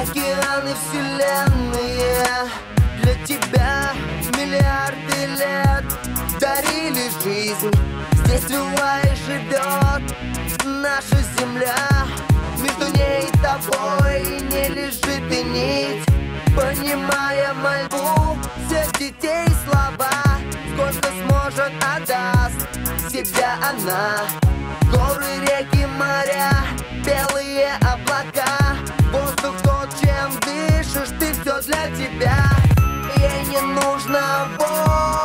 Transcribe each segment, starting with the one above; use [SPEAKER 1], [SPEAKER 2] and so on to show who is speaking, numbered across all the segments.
[SPEAKER 1] Океаны вселенные. Для тебя миллиарды лет Дарили жизнь. Здесь жила и живет Наша земля. Между ней и тобой Не лежит и нить. Понимая мольбу Всех детей слова Сколько сможет отдаст Себя она. Горы, реки, моря Белые облака. Для тебя. Ей не нужно войн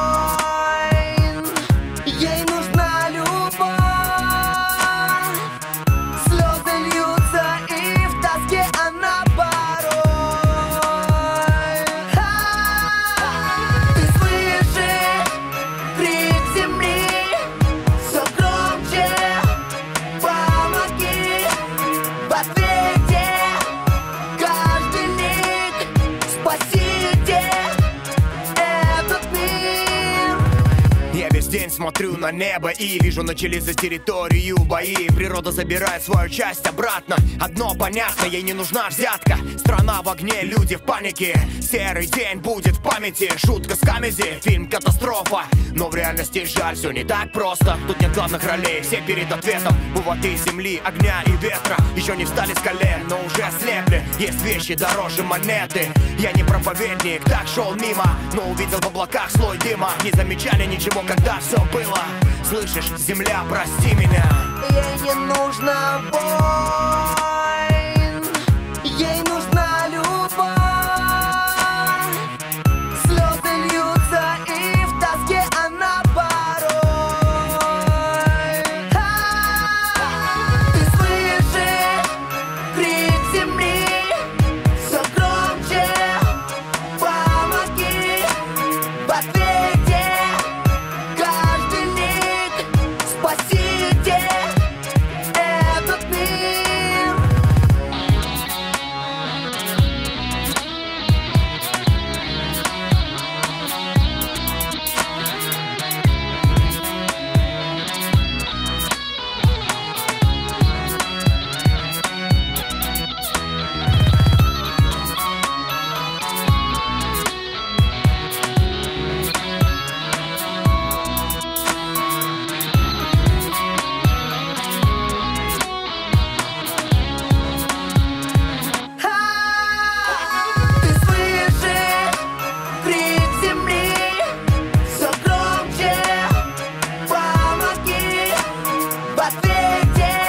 [SPEAKER 2] день смотрю на небо и вижу начались за территорию бои. Природа забирает свою часть обратно. Одно понятно, ей не нужна взятка. Страна в огне, люди в панике. Серый день будет в памяти. Шутка с камеди, фильм катастрофа Но в реальности жаль, все не так просто. Тут нет главных ролей, все перед ответом. Уводы земли, огня и ветра. Еще не встали с колен, но уже ослепли. Есть вещи дороже монеты. Я не проповедник, так шел мимо. Но увидел в облаках слой дыма. Не замечали ничего, когда все было. Слышишь, земля, прости меня.
[SPEAKER 1] Ей не нужно войн в